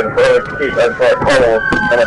and for other, keep, uh, for tunnels and